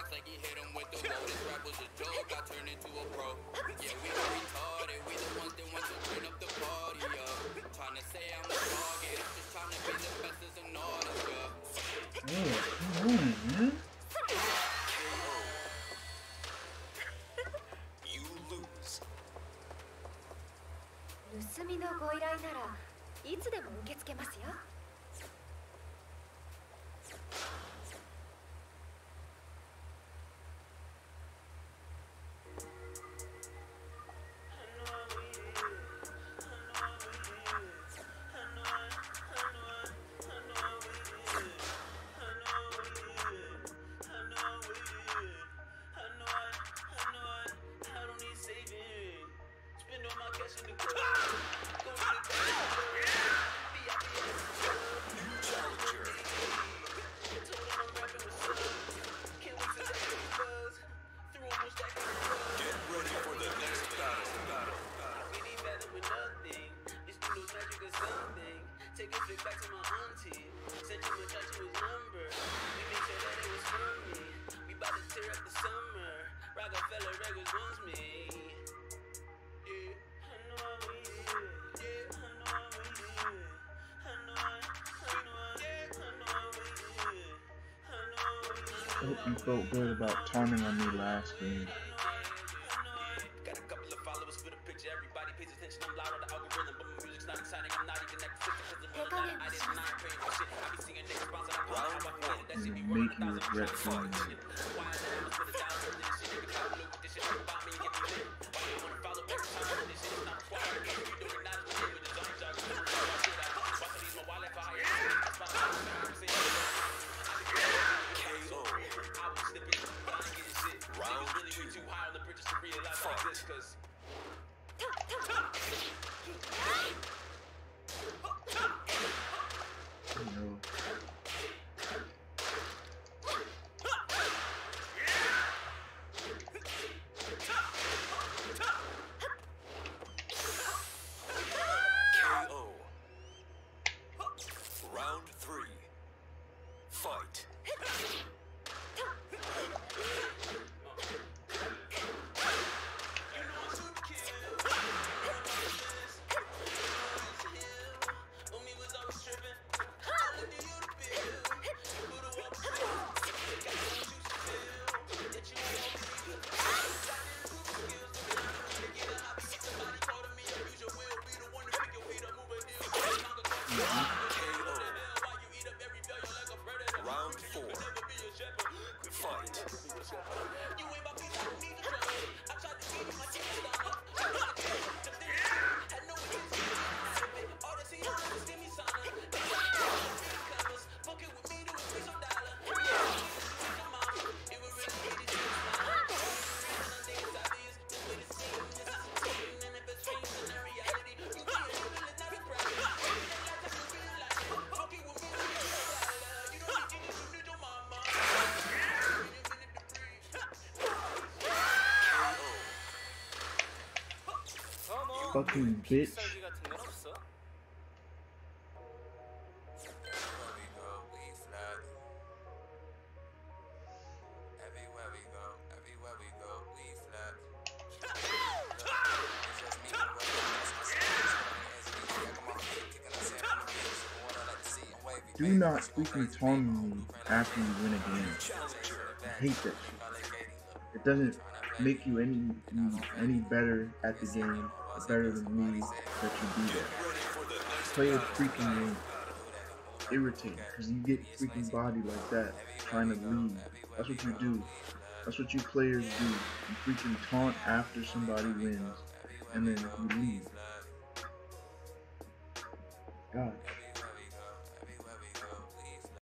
box like he hit him with the woe. This rap was a joke, I turned into a pro. Yeah, we got retarded. We the ones that want to turn up the party, yo. Trying to say I'm a target. I'm just trying to be the best as an artist, yeah. Oh, come on, man. You lose. 盗みのご依頼ならいつでも受け付けますよ you a chat to his number. We made sure that it was from me. We bout to tear up the summer. Roc-A-Fella Records wants me. Yeah, I know I'm with it. Yeah, I know I'm with it. I know I, I know I, yeah, I know I'm with it. I know I'm with it. I hope you felt good about taunting on me last game. Got a couple A you regret doing it. I'm wavy. Do not freaking taunt me after you win a game. I hate that shit. It It doesn't make you any any better at the game, better than me that you do that. Play a freaking game. Irritating, because you get freaking body like that, trying to leave. That's what you do. That's what you players do. You freaking taunt after somebody wins, and then you leave. God.